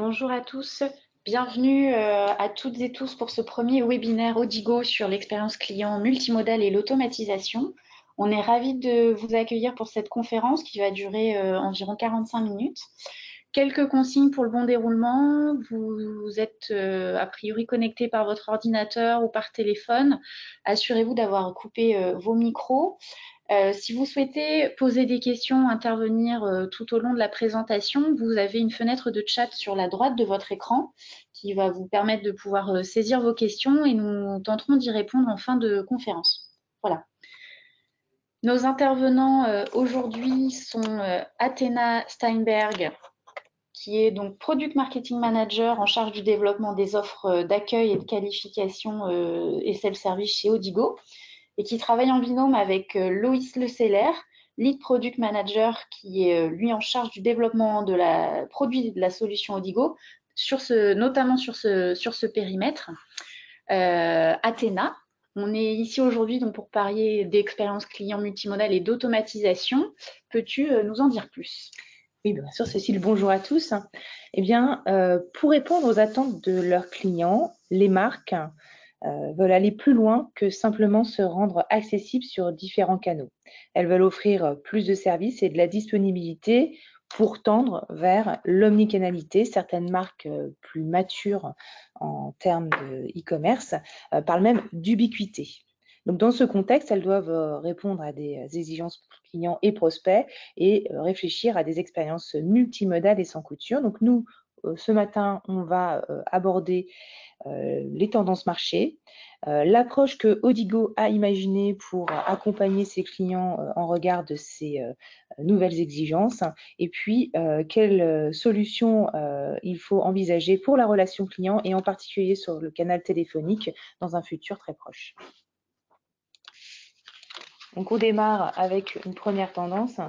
Bonjour à tous, bienvenue euh, à toutes et tous pour ce premier webinaire Odigo sur l'expérience client multimodale et l'automatisation. On est ravis de vous accueillir pour cette conférence qui va durer euh, environ 45 minutes. Quelques consignes pour le bon déroulement. Vous, êtes euh, a priori connecté par votre ordinateur ou par téléphone. Assurez-vous d'avoir coupé vos micros. Euh, si vous souhaitez poser des questions, intervenir euh, tout au long de la présentation, vous avez une fenêtre de chat sur la droite de votre écran qui va vous permettre de pouvoir euh, saisir vos questions et nous tenterons d'y répondre en fin de conférence. Voilà. Nos intervenants aujourd'hui sont Athena Steinberg, qui est donc Product Marketing Manager en charge du développement des offres d'accueil et de qualification et self-service chez Odigo et qui travaille en binôme avec euh, Loïs Le Celler, Lead Product Manager, qui est euh, lui en charge du développement de la produit de la solution Odigo, notamment sur ce, sur ce périmètre. Euh, Athéna, on est ici aujourd'hui donc pour parler d'expérience client multimodale et d'automatisation. Peux-tu euh, nous en dire plus? Oui, bien sûr, Cécile, bonjour à tous. Eh bien, pour répondre aux attentes de leurs clients, les marques euh, veulent aller plus loin que simplement se rendre accessibles sur différents canaux. Elles veulent offrir plus de services et de la disponibilité pour tendre vers l'omnicanalité. Certaines marques euh, plus matures en termes de e-commerce euh, parlent même d'ubiquité. Donc, dans ce contexte, elles doivent répondre à des exigences clients et prospects et réfléchir à des expériences multimodales et sans couture. Donc, nous, ce matin, on va aborder euh, les tendances marché, euh, l'approche que Odigo a imaginée pour accompagner ses clients euh, en regard de ces nouvelles exigences, et puis quelles solutions il faut envisager pour la relation client et en particulier sur le canal téléphonique dans un futur très proche. Donc on démarre avec une première tendance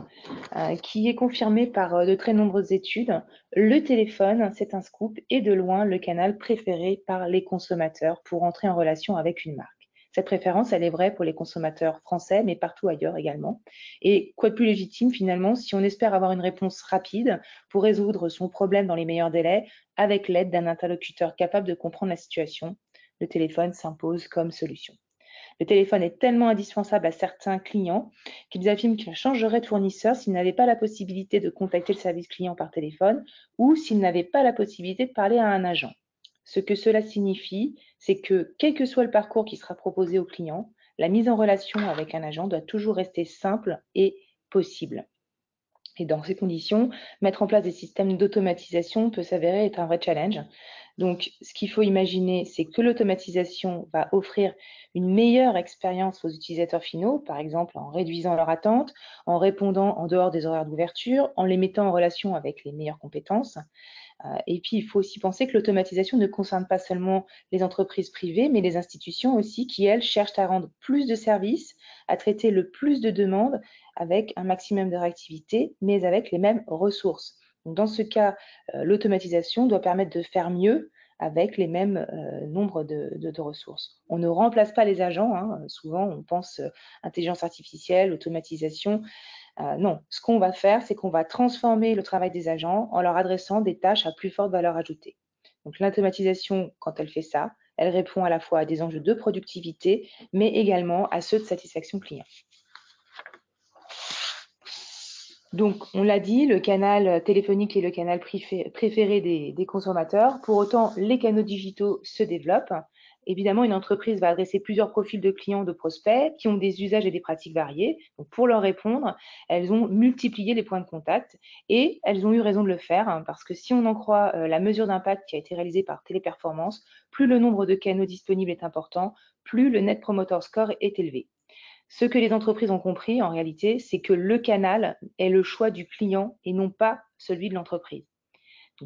euh, qui est confirmée par euh, de très nombreuses études. Le téléphone, c'est un scoop et de loin le canal préféré par les consommateurs pour entrer en relation avec une marque. Cette préférence, elle est vraie pour les consommateurs français, mais partout ailleurs également. Et quoi de plus légitime finalement si on espère avoir une réponse rapide pour résoudre son problème dans les meilleurs délais avec l'aide d'un interlocuteur capable de comprendre la situation? Le téléphone s'impose comme solution. Le téléphone est tellement indispensable à certains clients qu'ils affirment qu'ils changeraient de fournisseur s'ils n'avaient pas la possibilité de contacter le service client par téléphone ou s'ils n'avaient pas la possibilité de parler à un agent. Ce que cela signifie, c'est que quel que soit le parcours qui sera proposé au client, la mise en relation avec un agent doit toujours rester simple et possible. Et dans ces conditions, mettre en place des systèmes d'automatisation peut s'avérer être un vrai challenge. Donc, ce qu'il faut imaginer, c'est que l'automatisation va offrir une meilleure expérience aux utilisateurs finaux, par exemple en réduisant leur attente, en répondant en dehors des horaires d'ouverture, en les mettant en relation avec les meilleures compétences. Euh, et puis, il faut aussi penser que l'automatisation ne concerne pas seulement les entreprises privées, mais les institutions aussi qui, elles, cherchent à rendre plus de services, à traiter le plus de demandes avec un maximum de réactivité, mais avec les mêmes ressources. dans ce cas, euh, l'automatisation doit permettre de faire mieux avec les mêmes euh, nombres de, ressources. On ne remplace pas les agents. Hein. Souvent, on pense intelligence artificielle, automatisation. Euh, non, ce qu'on va faire, c'est qu'on va transformer le travail des agents en leur adressant des tâches à plus forte valeur ajoutée. Donc l'automatisation, quand elle fait ça, elle répond à la fois à des enjeux de productivité, mais également à ceux de satisfaction client. Donc, on l'a dit, le canal téléphonique est le canal préféré des, consommateurs. Pour autant, les canaux digitaux se développent. Évidemment, une entreprise va adresser plusieurs profils de clients, de prospects qui ont des usages et des pratiques variés. Donc, pour leur répondre, elles ont multiplié les points de contact et elles ont eu raison de le faire hein, parce que si on en croit euh, la mesure d'impact qui a été réalisée par Téléperformance, plus le nombre de canaux disponibles est important, plus le Net Promoter Score est élevé. Ce que les entreprises ont compris en réalité, c'est que le canal est le choix du client et non pas celui de l'entreprise.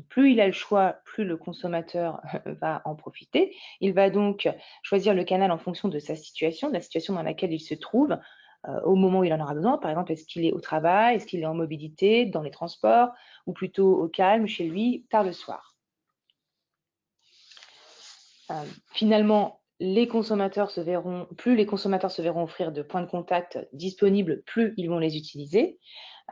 Plus il a le choix, plus le consommateur va en profiter. Il va donc choisir le canal en fonction de sa situation, de la situation dans laquelle il se trouve euh, au moment où il en aura besoin. Par exemple, est-ce qu'il est au travail, est-ce qu'il est en mobilité, dans les transports, ou plutôt au calme chez lui, tard le soir. Euh, finalement, plus les consommateurs se verront offrir de points de contact disponibles, plus ils vont les utiliser.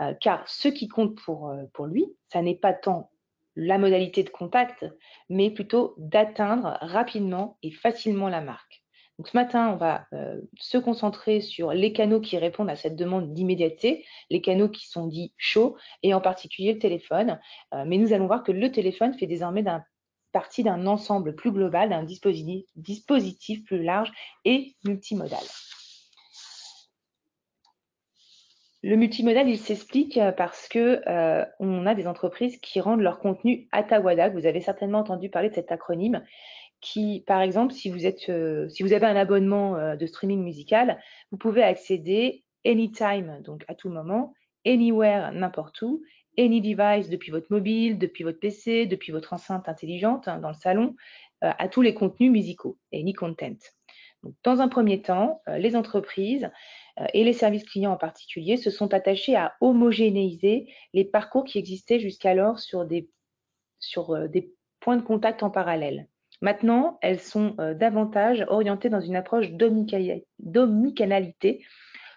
Euh, car ce qui compte pour, euh, pour lui, ça n'est pas tant la modalité de contact, mais plutôt d'atteindre rapidement et facilement la marque. Donc ce matin, on va euh, se concentrer sur les canaux qui répondent à cette demande d'immédiateté, les canaux qui sont dits chauds, et en particulier le téléphone. Euh, mais nous allons voir que le téléphone fait désormais partie d'un ensemble plus global, d'un dispositif, dispositif plus large et multimodal. Le multimodal, il s'explique euh, parce que on a des entreprises qui rendent leur contenu Atawada. Vous avez certainement entendu parler de cet acronyme qui, par exemple, si vous, êtes, euh, si vous avez un abonnement euh, de streaming musical, vous pouvez accéder anytime, donc à tout moment, anywhere, n'importe où, any device, depuis votre mobile, depuis votre PC, depuis votre enceinte intelligente hein, dans le salon, euh, à tous les contenus musicaux, any content. Donc, dans un premier temps, les entreprises et les services clients en particulier se sont attachés à homogénéiser les parcours qui existaient jusqu'alors sur des, des points de contact en parallèle. Maintenant, elles sont euh, davantage orientées dans une approche d'omnicanalité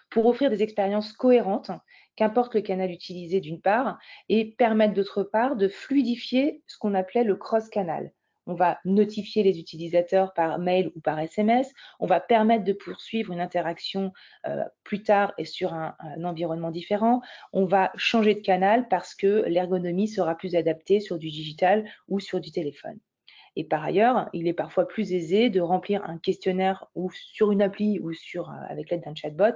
pour offrir des expériences cohérentes, qu'importe le canal utilisé d'une part, et permettre d'autre part de fluidifier ce qu'on appelait le cross-canal. On va notifier les utilisateurs par mail ou par SMS. On va permettre de poursuivre une interaction euh, plus tard et sur un, environnement différent. On va changer de canal parce que l'ergonomie sera plus adaptée sur du digital ou sur du téléphone. Et par ailleurs, il est parfois plus aisé de remplir un questionnaire ou sur une appli ou euh, avec l'aide d'un chatbot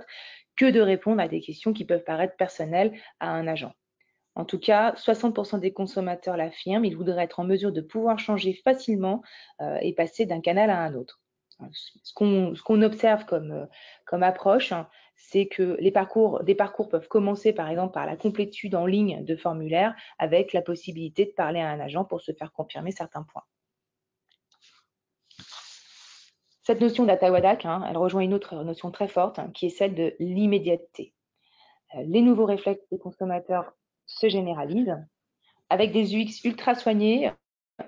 que de répondre à des questions qui peuvent paraître personnelles à un agent. En tout cas, 60% des consommateurs l'affirment, ils voudraient être en mesure de pouvoir changer facilement euh, et passer d'un canal à un autre. Ce qu'on observe comme, euh, approche, hein, c'est que les parcours peuvent commencer par exemple par la complétude en ligne de formulaires avec la possibilité de parler à un agent pour se faire confirmer certains points. Cette notion d'Atawadak, hein, elle rejoint une autre notion très forte hein, qui est celle de l'immédiateté. Euh, les nouveaux réflexes des consommateurs se généralisent. Avec des UX ultra soignés,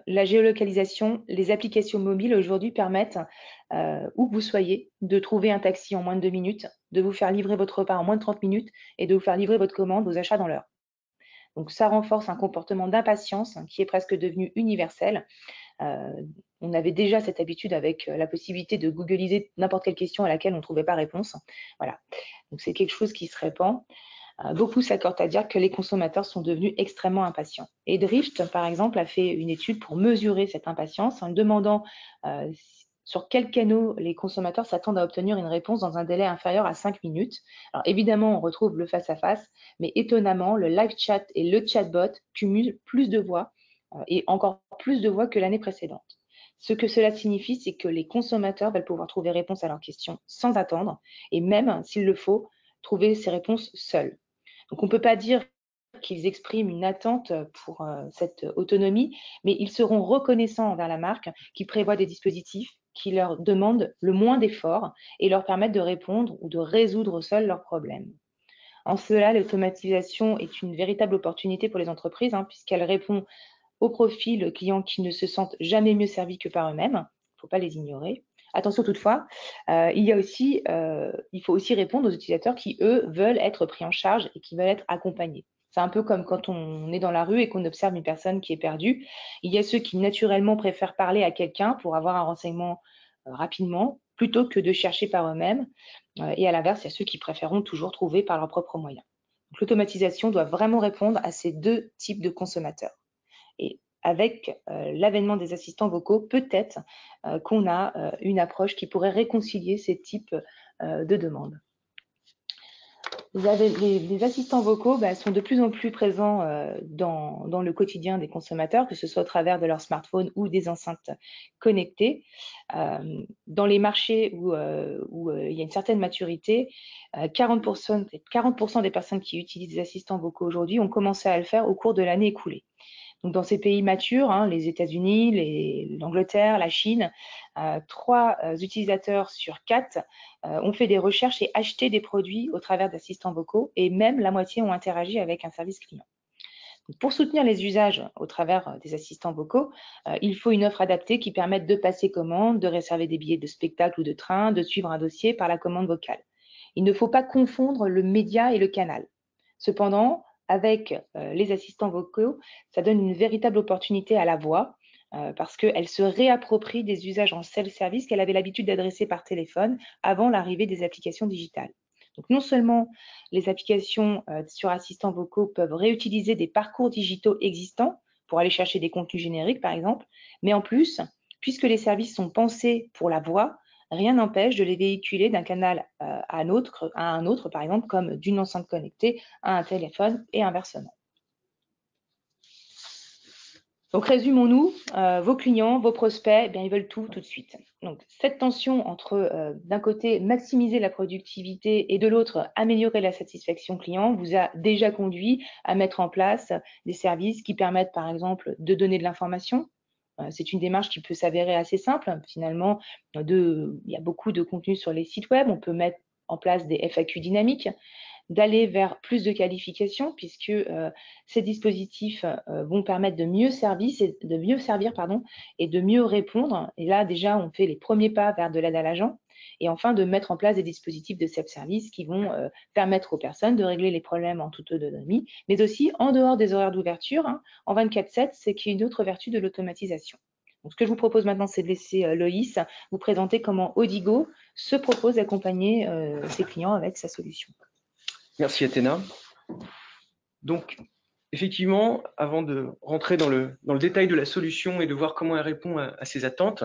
la géolocalisation, les applications mobiles aujourd'hui permettent, euh, où que vous soyez, de trouver un taxi en moins de deux minutes, de vous faire livrer votre repas en moins de 30 minutes et de vous faire livrer votre commande, vos achats dans l'heure. Donc ça renforce un comportement d'impatience qui est presque devenu universel euh, on avait déjà cette habitude avec euh, la possibilité de googliser n'importe quelle question à laquelle on ne trouvait pas réponse. Voilà. Donc c'est quelque chose qui se répand. Euh, beaucoup s'accordent à dire que les consommateurs sont devenus extrêmement impatients. Et Drift, par exemple, a fait une étude pour mesurer cette impatience en demandant sur quels canaux les consommateurs s'attendent à obtenir une réponse dans un délai inférieur à 5 minutes. Alors évidemment, on retrouve le face-à-face, -face, mais étonnamment, le live chat et le chatbot cumulent plus de voix euh, et encore plus de voix que l'année précédente. Ce que cela signifie, c'est que les consommateurs veulent pouvoir trouver réponse à leurs questions sans attendre et même, s'il le faut, trouver ces réponses seuls. Donc on ne peut pas dire qu'ils expriment une attente pour euh, cette autonomie, mais ils seront reconnaissants envers la marque qui prévoit des dispositifs qui leur demandent le moins d'efforts et leur permettent de répondre ou de résoudre seuls leurs problèmes. En cela, l'automatisation est une véritable opportunité pour les entreprises, hein, puisqu'elle répond au profil clients qui ne se sentent jamais mieux servis que par eux-mêmes. Il ne faut pas les ignorer. Attention toutefois, euh, euh, il faut aussi répondre aux utilisateurs qui, eux, veulent être pris en charge et qui veulent être accompagnés. C'est un peu comme quand on est dans la rue et qu'on observe une personne qui est perdue. Il y a ceux qui naturellement préfèrent parler à quelqu'un pour avoir un renseignement euh, rapidement plutôt que de chercher par eux-mêmes. et à l'inverse, il y a ceux qui préféreront toujours trouver par leurs propres moyens. L'automatisation doit vraiment répondre à ces deux types de consommateurs. Avec euh, l'avènement des assistants vocaux, peut-être euh, qu'on a euh, une approche qui pourrait réconcilier ces types de demandes. Les, assistants vocaux bah, sont de plus en plus présents dans, le quotidien des consommateurs, que ce soit au travers de leur smartphone ou des enceintes connectées. dans les marchés où, il y a une certaine maturité, 40%, 40 des personnes qui utilisent des assistants vocaux aujourd'hui ont commencé à le faire au cours de l'année écoulée dans ces pays matures, hein, les États-Unis, l'Angleterre, la Chine, euh, trois euh, utilisateurs sur quatre euh, ont fait des recherches et acheté des produits au travers d'assistants vocaux et même la moitié ont interagi avec un service client. pour soutenir les usages au travers des assistants vocaux, il faut une offre adaptée qui permette de passer commande, de réserver des billets de spectacle ou de train, de suivre un dossier par la commande vocale. Il ne faut pas confondre le média et le canal. Cependant, avec les assistants vocaux, ça donne une véritable opportunité à la voix parce qu'elle se réapproprie des usages en self-service qu'elle avait l'habitude d'adresser par téléphone avant l'arrivée des applications digitales. Donc non seulement les applications sur assistants vocaux peuvent réutiliser des parcours digitaux existants pour aller chercher des contenus génériques par exemple, mais en plus, puisque les services sont pensés pour la voix, rien n'empêche de les véhiculer d'un canal à un, autre, à un autre, par exemple, comme d'une enceinte connectée à un téléphone et inversement. Donc résumons-nous, euh, vos clients, vos prospects, eh ils veulent tout tout de suite. Donc cette tension entre euh, d'un côté maximiser la productivité et de l'autre améliorer la satisfaction client vous a déjà conduit à mettre en place des services qui permettent par exemple de donner de l'information. Euh, c'est une démarche qui peut s'avérer assez simple. Finalement, il y a beaucoup de contenu sur les sites web. On peut mettre en place des FAQ dynamiques d'aller vers plus de qualification puisque euh, ces dispositifs euh, vont permettre de mieux servir, et, de mieux servir et de mieux répondre. Et là, déjà, on fait les premiers pas vers de l'aide à l'agent. Et enfin, de mettre en place des dispositifs de self-service qui vont euh, permettre aux personnes de régler les problèmes en toute autonomie, mais aussi en dehors des horaires d'ouverture. Hein, en 24-7, c'est qui est une autre vertu de l'automatisation. Ce que je vous propose maintenant, c'est de laisser Loïs vous présenter comment Odigo se propose d'accompagner ses clients avec sa solution. Merci Athéna. Donc, effectivement, avant de rentrer dans le, dans le détail de la solution et de voir comment elle répond à, ses attentes,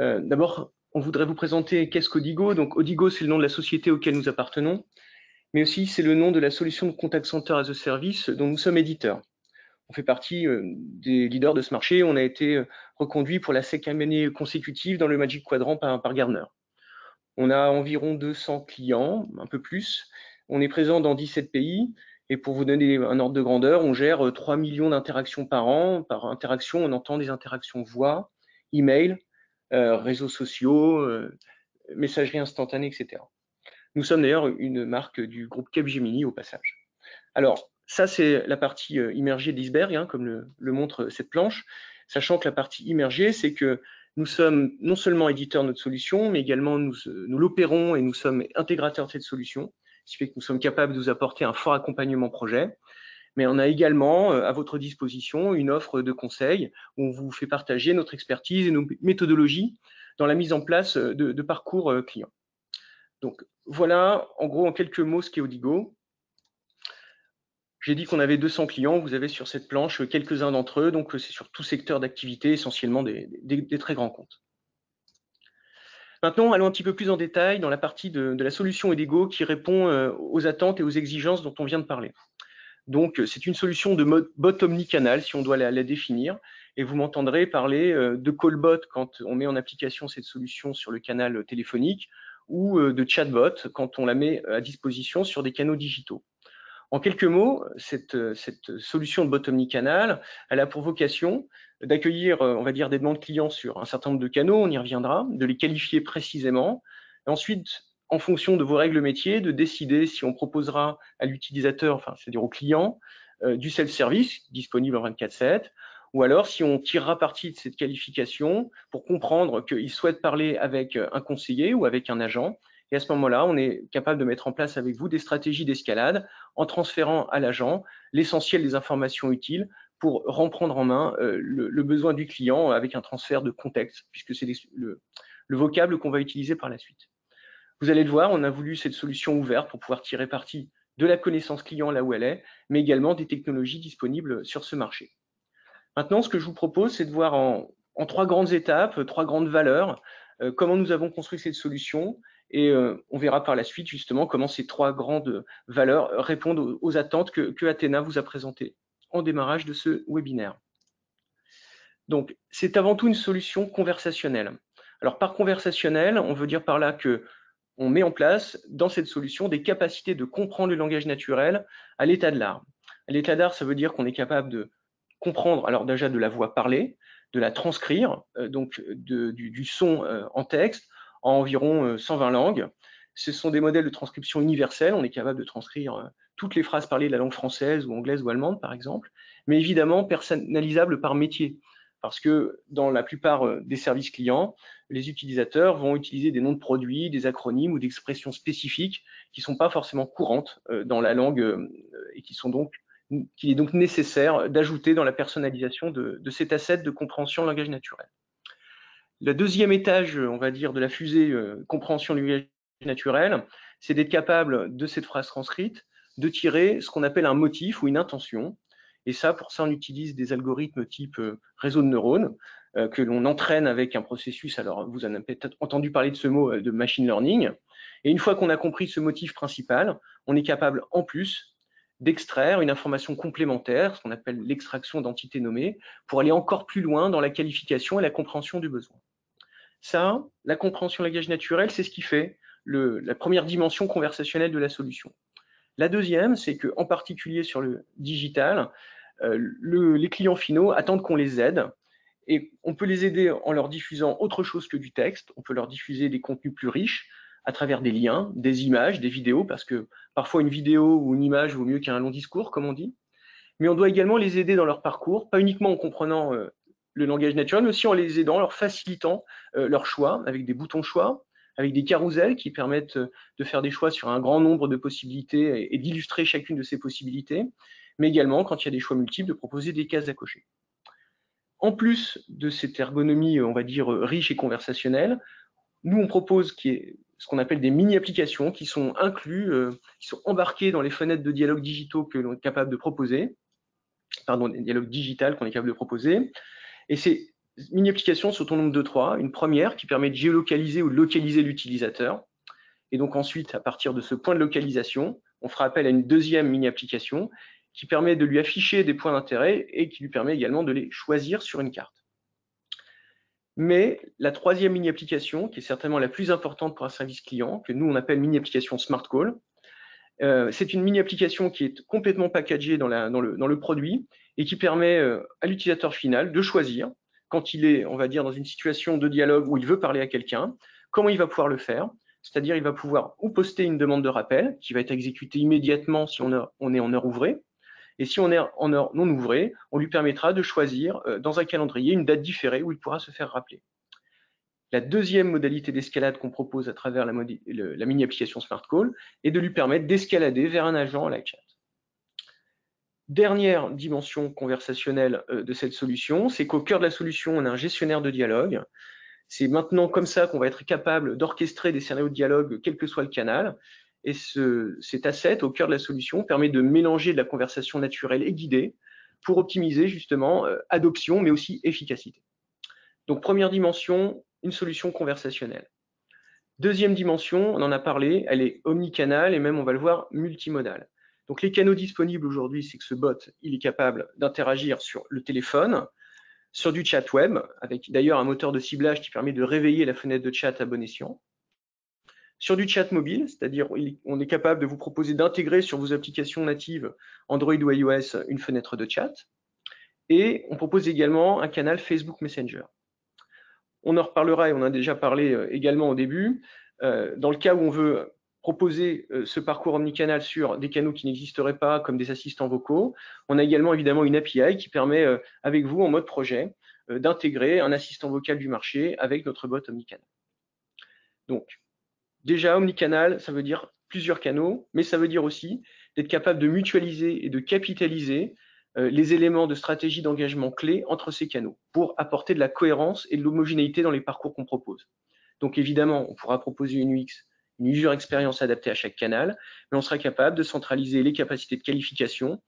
euh, d'abord, on voudrait vous présenter qu'est-ce qu'Odigo. Donc, Odigo, c'est le nom de la société auquel nous appartenons, mais aussi c'est le nom de la solution de Contact Center as a Service dont nous sommes éditeurs. On fait partie euh, des leaders de ce marché. On a été euh, reconduit pour la cinquième année consécutive dans le Magic Quadrant par, par. On a environ 200 clients, un peu plus, on est présent dans 17 pays. Et pour vous donner un ordre de grandeur, on gère 3 euh, millions d'interactions par an. Par interaction, on entend des interactions voix, email, euh, réseaux sociaux, euh, messagerie instantanée, etc. Nous sommes d'ailleurs une marque du groupe Capgemini au passage. Alors, ça, c'est la partie immergée d'Iceberg, hein, comme le, montre cette planche, sachant que la partie immergée, c'est que nous sommes non seulement éditeurs de notre solution, mais également nous, nous l'opérons et nous sommes intégrateurs de cette solution ce qui fait que nous sommes capables de vous apporter un fort accompagnement projet. Mais on a également euh, à votre disposition une offre de conseil où on vous fait partager notre expertise et nos méthodologies dans la mise en place euh, de, parcours euh, clients. Donc voilà, en gros, en quelques mots, ce qu'est Odigo. J'ai dit qu'on avait 200 clients, vous avez sur cette planche quelques-uns d'entre eux, donc c'est sur tout secteur d'activité, essentiellement des, très grands comptes. Maintenant, allons un petit peu plus en détail dans la partie de, la solution Edigo qui répond euh, aux attentes et aux exigences dont on vient de parler. Donc, euh, c'est une solution de bot omnicanal, si on doit la, définir, et vous m'entendrez parler euh, de callbot quand on met en application cette solution sur le canal téléphonique, ou de chatbot quand on la met à disposition sur des canaux digitaux. En quelques mots, cette, solution de bot omnicanal, elle a pour vocation d'accueillir, euh, on va dire, des demandes clients sur un certain nombre de canaux, on y reviendra, de les qualifier précisément, et ensuite, en fonction de vos règles métiers, de décider si on proposera à l'utilisateur, enfin, c'est-à-dire au client, euh, du self-service disponible en 24/7, ou alors si on tirera parti de cette qualification pour comprendre qu'il souhaite parler avec un conseiller ou avec un agent, et à ce moment-là, on est capable de mettre en place avec vous des stratégies d'escalade en transférant à l'agent l'essentiel des informations utiles pour reprendre en main euh, le, besoin du client avec un transfert de contexte, puisque c'est le, vocable qu'on va utiliser par la suite. Vous allez le voir, on a voulu cette solution ouverte pour pouvoir tirer parti de la connaissance client là où elle est, mais également des technologies disponibles sur ce marché. Maintenant, ce que je vous propose, c'est de voir en, trois grandes étapes, trois grandes valeurs, euh, comment nous avons construit cette solution et euh, on verra par la suite justement comment ces trois grandes valeurs répondent aux, attentes que, que, Athéna vous a présentées en démarrage de ce webinaire. Donc, c'est avant tout une solution conversationnelle. Alors, par conversationnel, on veut dire par là que on met en place dans cette solution des capacités de comprendre le langage naturel à l'état de l'art. À l'état d'art, ça veut dire qu'on est capable de comprendre, alors déjà de la voix parlée, de la transcrire, euh, donc du, son euh, en texte, en environ 120 euh, langues. Ce sont des modèles de transcription universels. On est capable de transcrire toutes les phrases parlées de la langue française ou anglaise ou allemande, par exemple, mais évidemment personnalisables par métier. Parce que dans la plupart euh, des services clients, les utilisateurs vont utiliser des noms de produits, des acronymes ou des expressions spécifiques qui ne sont pas forcément courantes dans la langue et qui sont donc qu'il est donc nécessaire d'ajouter dans la personnalisation de, de, cet asset de compréhension langage naturel. Le deuxième étage, on va dire, de la fusée euh, compréhension langage naturel, c'est d'être capable de cette phrase transcrite de tirer ce qu'on appelle un motif ou une intention. Et ça, pour ça, on utilise des algorithmes type euh, réseau de neurones euh, que l'on entraîne avec un processus. Alors, vous en avez peut-être entendu parler de ce mot de machine learning. Et une fois qu'on a compris ce motif principal, on est capable en plus d'extraire une information complémentaire, ce qu'on appelle l'extraction d'entités nommées, pour aller encore plus loin dans la qualification et la compréhension du besoin. Ça, la compréhension langage naturel, c'est ce qui fait la première dimension conversationnelle de la solution. La deuxième, c'est qu'en particulier sur le digital, euh, le, les clients finaux attendent qu'on les aide et on peut les aider en leur diffusant autre chose que du texte, on peut leur diffuser des contenus plus riches, à travers des liens, des images, des vidéos, parce que parfois une vidéo ou une image vaut mieux qu'un long discours, comme on dit. Mais on doit également les aider dans leur parcours, pas uniquement en comprenant euh, le langage naturel, mais aussi en les aidant, en leur facilitant euh, leur choix, avec des boutons choix, avec des carousels qui permettent euh, de faire des choix sur un grand nombre de possibilités et, d'illustrer chacune de ces possibilités, mais également, quand il y a des choix multiples, de proposer des cases à cocher. En plus de cette ergonomie, on va dire, riche et conversationnelle, nous, on propose ce qu'on appelle des mini-applications qui sont inclus, euh, qui sont embarquées dans les fenêtres de dialogue digitaux que l'on est capable de proposer, pardon, des dialogues digitales qu'on est capable de proposer. Et ces mini-applications sont au nombre de trois. Une première qui permet de géolocaliser ou de localiser l'utilisateur. Et donc ensuite, à partir de ce point de localisation, on fera appel à une deuxième mini-application qui permet de lui afficher des points d'intérêt et qui lui permet également de les choisir sur une carte. Mais la troisième mini-application, qui est certainement la plus importante pour un service client, que nous on appelle mini-application Smart Call, euh, c'est une mini-application qui est complètement packagée dans, le, produit et qui permet euh, à l'utilisateur final de choisir, quand il est, on va dire, dans une situation de dialogue où il veut parler à quelqu'un, comment il va pouvoir le faire? C'est-à-dire, il va pouvoir ou poster une demande de rappel qui va être exécutée immédiatement si on est en heure ouvrée, et si on est en heure non ouvrée, on lui permettra de choisir euh, dans un calendrier une date différée où il pourra se faire rappeler. La deuxième modalité d'escalade qu'on propose à travers la, mini-application Smart Call est de lui permettre d'escalader vers un agent en live chat. Dernière dimension conversationnelle euh, de cette solution, c'est qu'au cœur de la solution, on a un gestionnaire de dialogue. C'est maintenant comme ça qu'on va être capable d'orchestrer des scénarios de dialogue, quel que soit le canal, et ce, cet asset au cœur de la solution permet de mélanger de la conversation naturelle et guidée pour optimiser justement euh, adoption, mais aussi efficacité. Donc première dimension, une solution conversationnelle. Deuxième dimension, on en a parlé, elle est omnicanal et même on va le voir multimodal. Donc les canaux disponibles aujourd'hui, c'est que ce bot, il est capable d'interagir sur le téléphone, sur du chat web, avec d'ailleurs un moteur de ciblage qui permet de réveiller la fenêtre de chat à bon escient, sur du chat mobile, c'est-à-dire on est capable de vous proposer d'intégrer sur vos applications natives Android ou iOS une fenêtre de chat. Et on propose également un canal Facebook Messenger. On en reparlera et on en a déjà parlé euh, également au début. Euh, dans le cas où on veut proposer euh, ce parcours omnicanal sur des canaux qui n'existeraient pas, comme des assistants vocaux, on a également évidemment une API qui permet, avec vous en mode projet, d'intégrer un assistant vocal du marché avec notre bot omnicanal. Donc, Déjà, omnicanal, ça veut dire plusieurs canaux, mais ça veut dire aussi d'être capable de mutualiser et de capitaliser euh, les éléments de stratégie d'engagement clés entre ces canaux pour apporter de la cohérence et de l'homogénéité dans les parcours qu'on propose. Donc évidemment, on pourra proposer une UX, une user expérience adaptée à chaque canal, mais on sera capable de centraliser les capacités de qualification,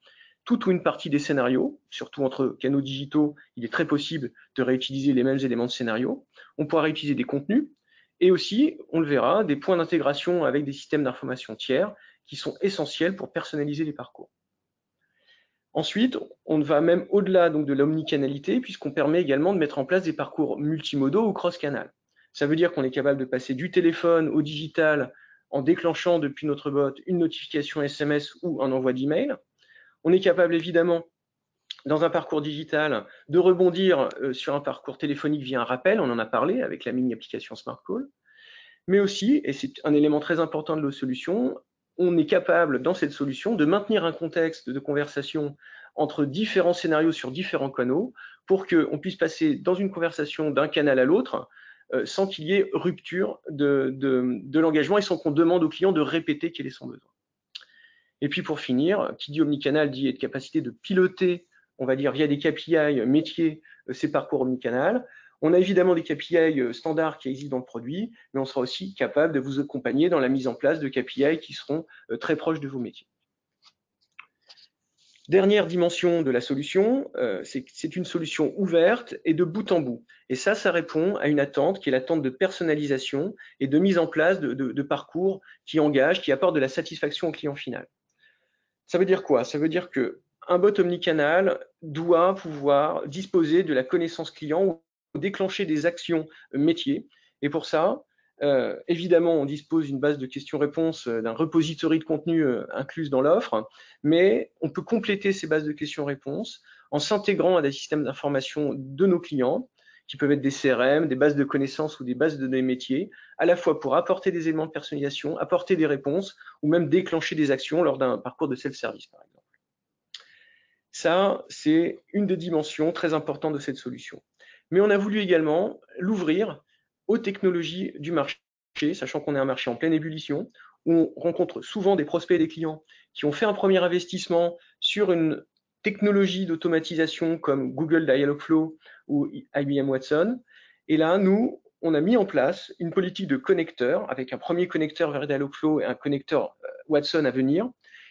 toute ou une partie des scénarios, surtout entre canaux digitaux, il est très possible de réutiliser les mêmes éléments de scénario. On pourra réutiliser des contenus, et aussi, on le verra, des points d'intégration avec des systèmes d'information tiers qui sont essentiels pour personnaliser les parcours. Ensuite, on va même au-delà de l'omnicanalité puisqu'on permet également de mettre en place des parcours multimodaux ou cross-canal. Ça veut dire qu'on est capable de passer du téléphone au digital en déclenchant depuis notre bot une notification SMS ou un envoi d'email. On est capable évidemment dans un parcours digital, de rebondir euh, sur un parcours téléphonique via un rappel, on en a parlé avec la mini-application Smart Call, mais aussi, et c'est un élément très important de nos solutions, on est capable dans cette solution de maintenir un contexte de conversation entre différents scénarios sur différents canaux pour qu'on puisse passer dans une conversation d'un canal à l'autre sans qu'il y ait rupture de, de l'engagement et sans qu'on demande au client de répéter quel est son besoin. Et puis pour finir, qui dit omnicanal dit être capacité de piloter, on va dire via des KPI métiers, ces parcours omnicanal. On a évidemment des KPI standards qui existent dans le produit, mais on sera aussi capable de vous accompagner dans la mise en place de KPI qui seront très proches de vos métiers. Dernière dimension de la solution, euh, c'est une solution ouverte et de bout en bout. Et ça, ça répond à une attente qui est l'attente de personnalisation et de mise en place de, parcours qui engagent, qui apportent de la satisfaction au client final. Ça veut dire quoi? Ça veut dire que un bot omnicanal doit pouvoir disposer de la connaissance client ou déclencher des actions métiers. Et pour ça, euh, évidemment, on dispose d'une base de questions-réponses, euh, d'un repository de contenu euh, inclus dans l'offre, mais on peut compléter ces bases de questions-réponses en s'intégrant à des systèmes d'information de nos clients, qui peuvent être des CRM, des bases de connaissances ou des bases de données métiers, à la fois pour apporter des éléments de personnalisation, apporter des réponses ou même déclencher des actions lors d'un parcours de self-service, par exemple. Ça, c'est une des dimensions très importantes de cette solution. Mais on a voulu également l'ouvrir aux technologies du marché, sachant qu'on est un marché en pleine ébullition, où on rencontre souvent des prospects et des clients qui ont fait un premier investissement sur une technologie d'automatisation comme Google Dialogflow ou IBM Watson. Et là, nous, on a mis en place une politique de connecteurs, avec un premier connecteur vers Dialogflow et un connecteur euh, Watson à venir,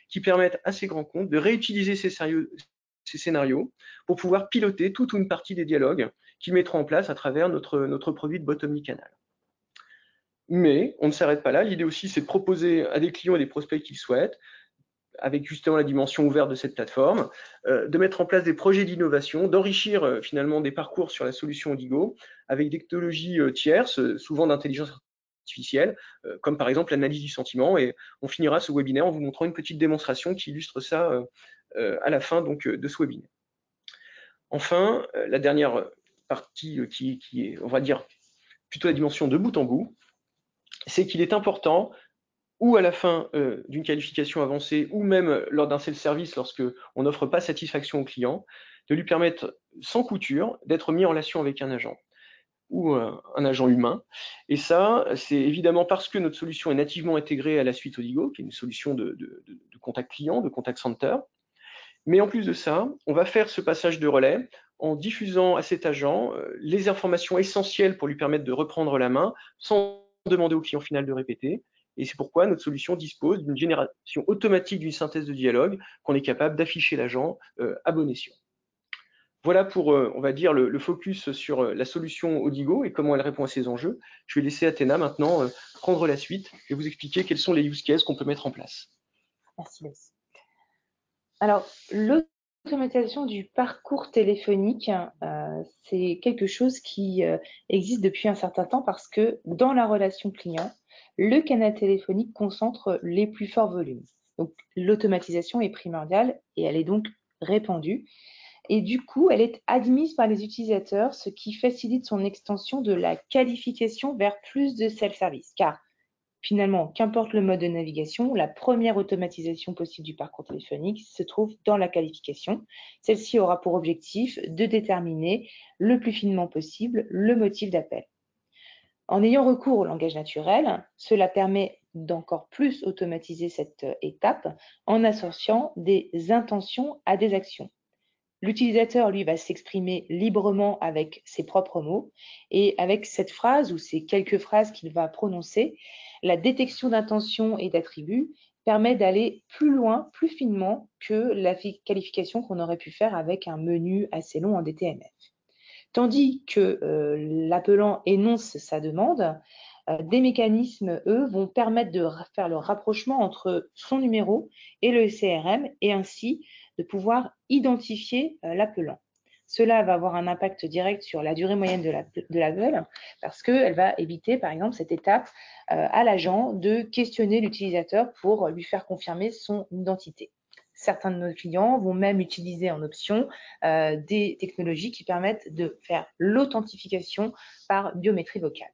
qui permettent à ces grands comptes de réutiliser ces, ces scénarios pour pouvoir piloter toute ou une partie des dialogues qu'ils mettront en place à travers notre, notre produit de bot omnicanal. Mais on ne s'arrête pas là. L'idée aussi, c'est de proposer à des clients et des prospects qu'ils souhaitent, avec justement la dimension ouverte de cette plateforme, euh, de mettre en place des projets d'innovation, d'enrichir euh, finalement des parcours sur la solution Odigo avec des technologies euh, tierces, souvent d'intelligence artificielle, comme par exemple l'analyse du sentiment. Et on finira ce webinaire en vous montrant une petite démonstration qui illustre ça à la fin donc, de ce webinaire. Enfin, la dernière euh, qui, est, on va dire, plutôt la dimension de bout en bout, c'est qu'il est important, ou à la fin euh, d'une qualification avancée, ou même lors d'un self-service, lorsque on n'offre pas satisfaction au client, de lui permettre sans couture d'être mis en relation avec un agent ou euh, un agent humain. Et ça, c'est évidemment parce que notre solution est nativement intégrée à la suite Odigo, qui est une solution de contact client, de contact center. Mais en plus de ça, on va faire ce passage de relais en diffusant à cet agent euh, les informations essentielles pour lui permettre de reprendre la main sans demander au client final de répéter. Et c'est pourquoi notre solution dispose d'une génération automatique d'une synthèse de dialogue qu'on est capable d'afficher l'agent euh, à bon escient. Voilà pour, euh, on va dire, le, focus sur la solution Odigo et comment elle répond à ces enjeux. Je vais laisser Athéna maintenant prendre la suite et vous expliquer quels sont les use cases qu'on peut mettre en place. Merci, Alors, le L'automatisation du parcours téléphonique, euh, c'est quelque chose qui euh, existe depuis un certain temps parce que dans la relation client, le canal téléphonique concentre les plus forts volumes. Donc l'automatisation est primordiale et elle est donc répandue. Et du coup, elle est admise par les utilisateurs, ce qui facilite son extension de la qualification vers plus de self-service. Car Finalement, qu'importe le mode de navigation, la première automatisation possible du parcours téléphonique se trouve dans la qualification. Celle-ci aura pour objectif de déterminer le plus finement possible le motif d'appel. En ayant recours au langage naturel, cela permet d'encore plus automatiser cette étape en associant des intentions à des actions. L'utilisateur, lui, va s'exprimer librement avec ses propres mots et avec cette phrase ou ces quelques phrases qu'il va prononcer, la détection d'intention et d'attributs permet d'aller plus loin, plus finement que la qualification qu'on aurait pu faire avec un menu assez long en DTMF. Tandis que euh, l'appelant énonce sa demande, euh, des mécanismes, eux, vont permettre de faire le rapprochement entre son numéro et le CRM et ainsi de pouvoir identifier euh, l'appelant. Cela va avoir un impact direct sur la durée moyenne de l'appel la, parce qu'elle va éviter, par exemple, cette étape euh, à l'agent de questionner l'utilisateur pour lui faire confirmer son identité. Certains de nos clients vont même utiliser en option euh, des technologies qui permettent de faire l'authentification par biométrie vocale.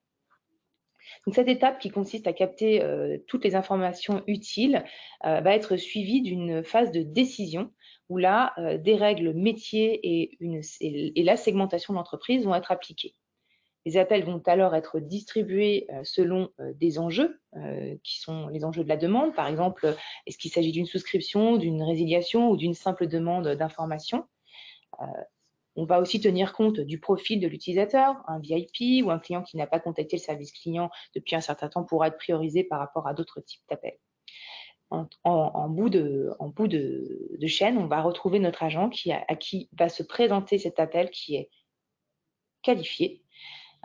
Cette étape qui consiste à capter euh, toutes les informations utiles va être suivie d'une phase de décision où là, euh, des règles métiers et, la segmentation de l'entreprise vont être appliquées. Les appels vont alors être distribués selon des enjeux qui sont les enjeux de la demande. Par exemple, est-ce qu'il s'agit d'une souscription, d'une résiliation ou d'une simple demande d'information? On va aussi tenir compte du profil de l'utilisateur. Un VIP ou un client qui n'a pas contacté le service client depuis un certain temps pourra être priorisé par rapport à d'autres types d'appels. En, bout, de, chaîne, on va retrouver notre agent qui à qui va se présenter cet appel qui est qualifié.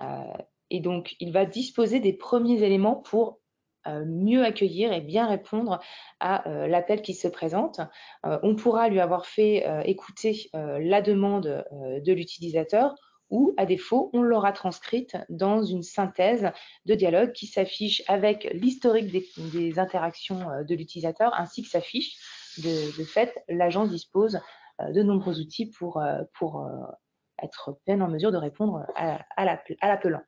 Euh, et donc, il va disposer des premiers éléments pour mieux accueillir et bien répondre à euh, l'appel qui se présente. Euh, on pourra lui avoir fait écouter la demande de l'utilisateur ou, à défaut, on l'aura transcrite dans une synthèse de dialogue qui s'affiche avec l'historique des, interactions de l'utilisateur ainsi que s'affiche. De, de, fait, l'agent dispose de nombreux outils pour, pour être bien en mesure de répondre à, l'appelant.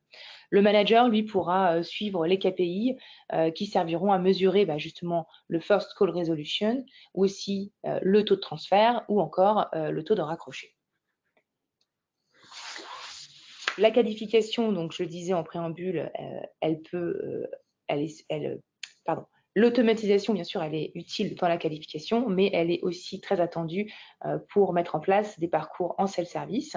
Le manager, lui, pourra euh, suivre les KPI euh, qui serviront à mesurer bah, justement le first call resolution, ou aussi euh, le taux de transfert, ou encore le taux de raccroché. La qualification, donc je le disais en préambule, elle peut, elle, elle, pardon, L'automatisation, bien sûr, elle est utile dans la qualification, mais elle est aussi très attendue euh, pour mettre en place des parcours en self-service.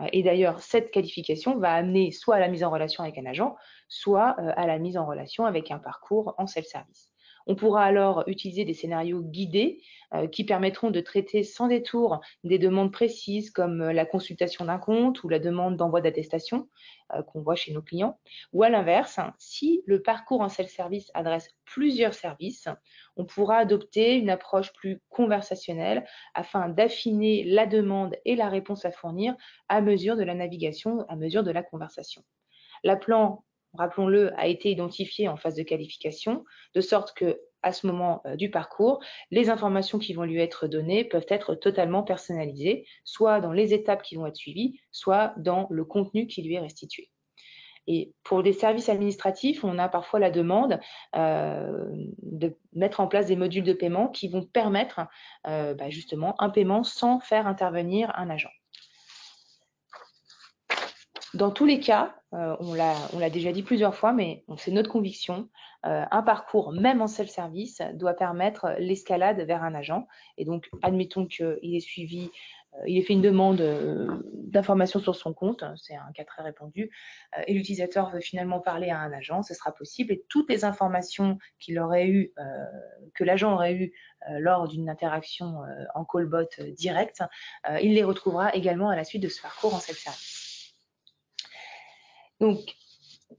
Euh, et d'ailleurs, cette qualification va amener soit à la mise en relation avec un agent, soit euh, à la mise en relation avec un parcours en self-service. On pourra alors utiliser des scénarios guidés euh, qui permettront de traiter sans détour des demandes précises comme euh, la consultation d'un compte ou la demande d'envoi d'attestation euh, qu'on voit chez nos clients. Ou à l'inverse, si le parcours en self-service adresse plusieurs services, on pourra adopter une approche plus conversationnelle afin d'affiner la demande et la réponse à fournir à mesure de la navigation, à mesure de la conversation. Rappelons-le, a été identifié en phase de qualification, de sorte que à ce moment euh, du parcours, les informations qui vont lui être données peuvent être totalement personnalisées, soit dans les étapes qui vont être suivies, soit dans le contenu qui lui est restitué. Et pour des services administratifs, on a parfois la demande euh, de mettre en place des modules de paiement qui vont permettre euh, bah, justement un paiement sans faire intervenir un agent. Dans tous les cas, euh, on l'a déjà dit plusieurs fois, mais c'est notre conviction, euh, un parcours, même en self-service, doit permettre l'escalade vers un agent. Et donc, admettons qu'il est suivi, euh, il ait fait une demande d'information sur son compte, c'est un cas très répandu, et l'utilisateur veut finalement parler à un agent, ce sera possible. Et toutes les informations qu'il aurait eu, que l'agent aurait eues lors d'une interaction en callbot direct, il les retrouvera également à la suite de ce parcours en self-service. Donc,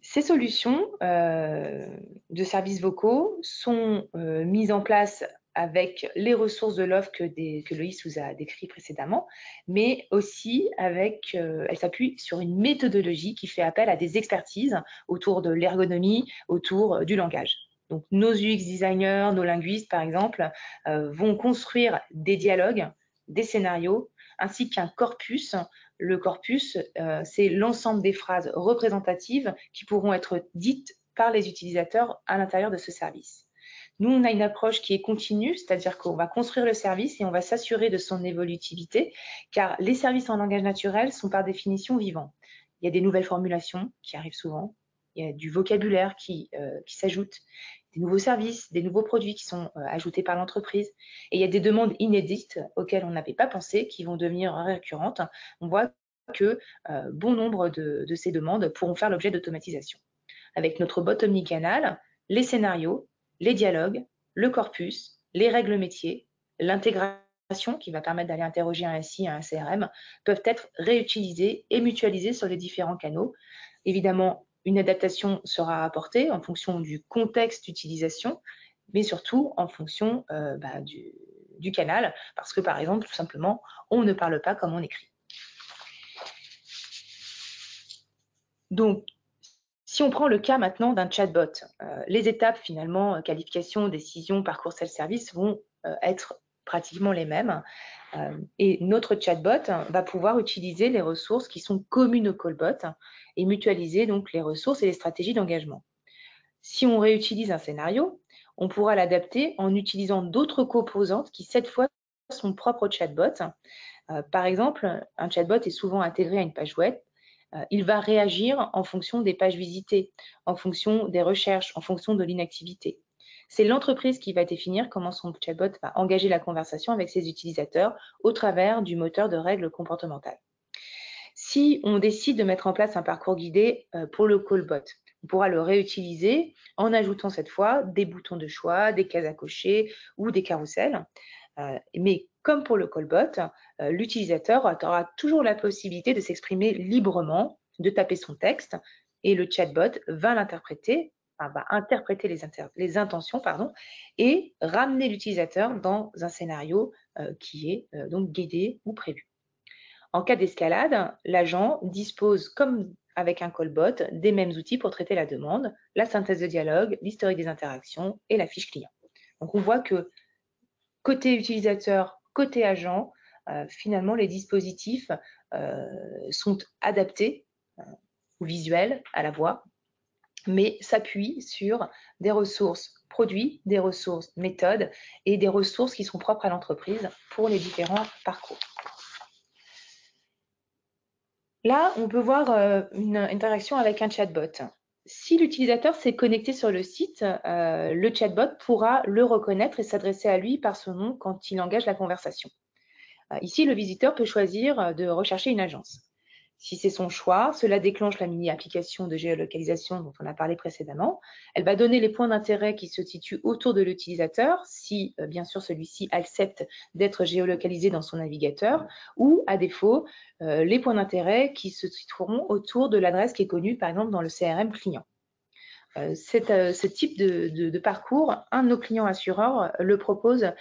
ces solutions euh, de services vocaux sont euh, mises en place avec les ressources de l'offre que, Loïs vous a décrit précédemment, mais aussi avec, euh, elle s'appuie sur une méthodologie qui fait appel à des expertises autour de l'ergonomie, autour du langage. Donc, nos UX designers, nos linguistes, par exemple, vont construire des dialogues, des scénarios, ainsi qu'un corpus le corpus, euh, c'est l'ensemble des phrases représentatives qui pourront être dites par les utilisateurs à l'intérieur de ce service. Nous, on a une approche qui est continue, c'est-à-dire qu'on va construire le service et on va s'assurer de son évolutivité, car les services en langage naturel sont par définition vivants. Il y a des nouvelles formulations qui arrivent souvent, il y a du vocabulaire qui, euh, qui s'ajoute, des nouveaux services, des nouveaux produits qui sont euh, ajoutés par l'entreprise. Et il y a des demandes inédites auxquelles on n'avait pas pensé, qui vont devenir récurrentes. On voit que euh, bon nombre de, ces demandes pourront faire l'objet d'automatisation. Avec notre bot omnicanal, les scénarios, les dialogues, le corpus, les règles métiers, l'intégration qui va permettre d'aller interroger un SI, un CRM, peuvent être réutilisés et mutualisés sur les différents canaux. Évidemment, une adaptation sera apportée en fonction du contexte d'utilisation, mais surtout en fonction euh, bah, du, canal, parce que par exemple, tout simplement, on ne parle pas comme on écrit. Donc, si on prend le cas maintenant d'un chatbot, euh, les étapes finalement, qualification, décision, parcours self-service vont euh, être pratiquement les mêmes. Euh, et notre chatbot va pouvoir utiliser les ressources qui sont communes au callbot et mutualiser donc les ressources et les stratégies d'engagement. Si on réutilise un scénario, on pourra l'adapter en utilisant d'autres composantes qui, cette fois, sont propres au chatbot. Euh, par exemple, un chatbot est souvent intégré à une page web il va réagir en fonction des pages visitées, en fonction des recherches, en fonction de l'inactivité. C'est l'entreprise qui va définir comment son chatbot va engager la conversation avec ses utilisateurs au travers du moteur de règles comportementales. Si on décide de mettre en place un parcours guidé euh, pour le callbot, on pourra le réutiliser en ajoutant cette fois des boutons de choix, des cases à cocher ou des carousels. Euh, mais comme pour le callbot, euh, l'utilisateur aura toujours la possibilité de s'exprimer librement, de taper son texte, et le chatbot va l'interpréter va interpréter les, intentions et ramener l'utilisateur dans un scénario euh, qui est euh, donc guidé ou prévu. En cas d'escalade, l'agent dispose, comme avec un callbot, des mêmes outils pour traiter la demande, la synthèse de dialogue, l'historique des interactions et la fiche client. Donc on voit que côté utilisateur, côté agent, euh, finalement les dispositifs sont adaptés au visuel, à la voix, mais s'appuie sur des ressources produits, des ressources méthodes et des ressources qui sont propres à l'entreprise pour les différents parcours. Là, on peut voir euh, une interaction avec un chatbot. Si l'utilisateur s'est connecté sur le site, euh, le chatbot pourra le reconnaître et s'adresser à lui par son nom quand il engage la conversation. Euh, ici, le visiteur peut choisir de rechercher une agence. Si c'est son choix, cela déclenche la mini-application de géolocalisation dont on a parlé précédemment. Elle va donner les points d'intérêt qui se situent autour de l'utilisateur, si euh, bien sûr celui-ci accepte d'être géolocalisé dans son navigateur, ou à défaut, euh, les points d'intérêt qui se situeront autour de l'adresse qui est connue par exemple dans le CRM client. Euh, ce type de, parcours, un de nos clients assureurs le propose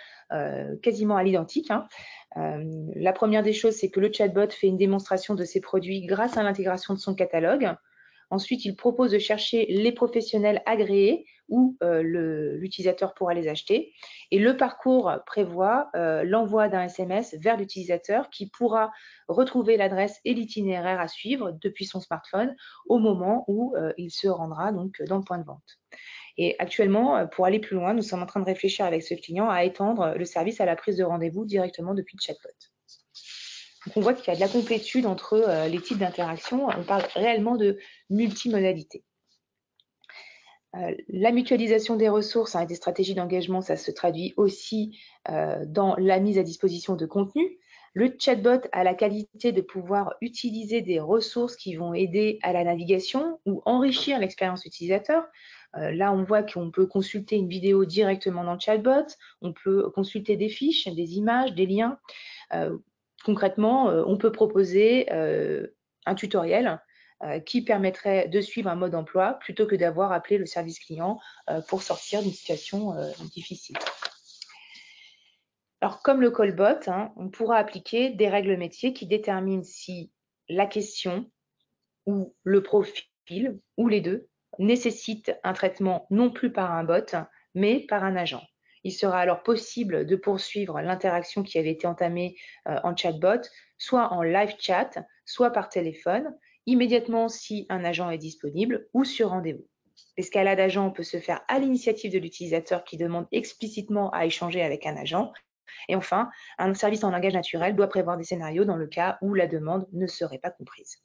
quasiment à l'identique. Hein. Euh, la première des choses, c'est que le chatbot fait une démonstration de ses produits grâce à l'intégration de son catalogue. Ensuite, il propose de chercher les professionnels agréés où euh, l'utilisateur pourra les acheter. Et le parcours prévoit euh, l'envoi d'un SMS vers l'utilisateur qui pourra retrouver l'adresse et l'itinéraire à suivre depuis son smartphone au moment où il se rendra donc dans le point de vente. Et actuellement, euh, pour aller plus loin, nous sommes en train de réfléchir avec ce client à étendre le service à la prise de rendez-vous directement depuis le chatbot. Donc on voit qu'il y a de la complétude entre euh, les types d'interactions. On parle réellement de multimodalité. Euh, la mutualisation des ressources hein, et des stratégies d'engagement, ça se traduit aussi dans la mise à disposition de contenu. Le chatbot a la qualité de pouvoir utiliser des ressources qui vont aider à la navigation ou enrichir l'expérience utilisateur. Euh, là, on voit qu'on peut consulter une vidéo directement dans le chatbot, on peut consulter des fiches, des images, des liens. Euh, concrètement, euh, on peut proposer un tutoriel qui permettrait de suivre un mode emploi plutôt que d'avoir appelé le service client pour sortir d'une situation difficile. Alors, comme le callbot, hein, on pourra appliquer des règles métiers qui déterminent si la question ou le profil, ou les deux, nécessite un traitement non plus par un bot, mais par un agent. Il sera alors possible de poursuivre l'interaction qui avait été entamée euh, en chatbot, soit en live chat, soit par téléphone, immédiatement si un agent est disponible ou sur rendez-vous. L'escalade agent peut se faire à l'initiative de l'utilisateur qui demande explicitement à échanger avec un agent. Et enfin, un service en langage naturel doit prévoir des scénarios dans le cas où la demande ne serait pas comprise.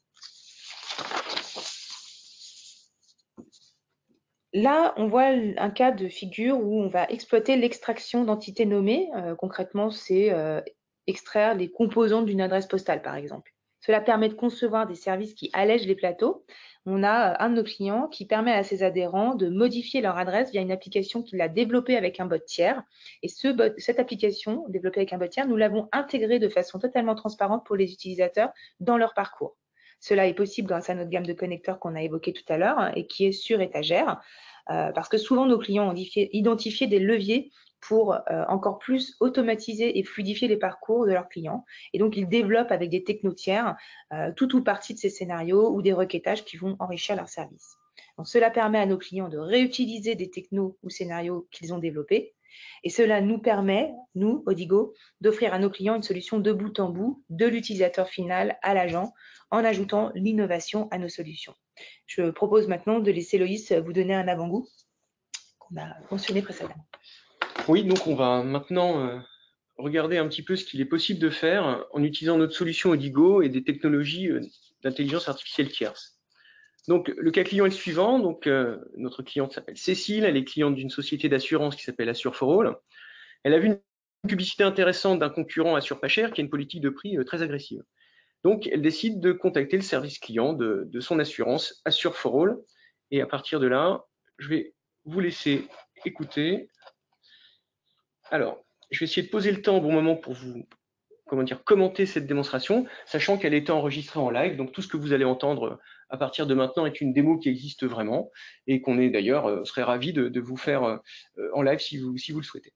Là, on voit un cas de figure où on va exploiter l'extraction d'entités nommées. Euh, concrètement, c'est euh, extraire les composantes d'une adresse postale, par exemple. Cela permet de concevoir des services qui allègent les plateaux. On a euh, un de nos clients qui permet à ses adhérents de modifier leur adresse via une application qu'il a développée avec un bot tiers. Et cette application développée avec un bot tiers, nous l'avons intégrée de façon totalement transparente pour les utilisateurs dans leur parcours. Cela est possible grâce à notre gamme de connecteurs qu'on a évoqué tout à l'heure hein, et qui est sur étagère, euh, parce que souvent nos clients ont identifié des leviers pour euh, encore plus automatiser et fluidifier les parcours de leurs clients. Et donc, ils développent avec des techno tiers euh, tout ou partie de ces scénarios ou des requêtages qui vont enrichir leur service. Cela permet à nos clients de réutiliser des technos ou scénarios qu'ils ont développés et cela nous permet, nous, Odigo, d'offrir à nos clients une solution de bout en bout, de l'utilisateur final à l'agent, en ajoutant l'innovation à nos solutions. Je propose maintenant de laisser Loïs vous donner un avant-goût qu'on a mentionné précédemment. Oui, donc on va maintenant euh, regarder un petit peu ce qu'il est possible de faire en utilisant notre solution Odigo et des technologies euh, d'intelligence artificielle tierce. Donc, le cas client est le suivant. Donc, euh, notre cliente s'appelle Cécile. Elle est cliente d'une société d'assurance qui s'appelle Assure for All. Elle a vu une publicité intéressante d'un concurrent Assure pas qui a une politique de prix très agressive. Donc, elle décide de contacter le service client de, de, son assurance Assure for All. Et à partir de là, je vais vous laisser écouter. Alors, je vais essayer de poser le temps au bon moment pour vous comment dire, commenter cette démonstration, sachant qu'elle été enregistrée en live. Donc tout ce que vous allez entendre à partir de maintenant est une démo qui existe vraiment et qu'on est d'ailleurs euh, serait ravi de, de, vous faire euh, en live si vous, si vous le souhaitez.